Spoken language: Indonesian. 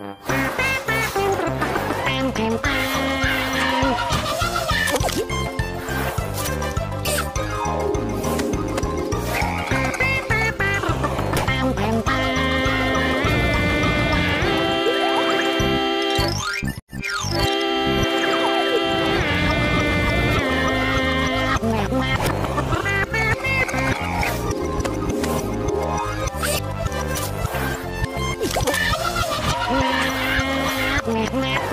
Mm-hmm. Bye.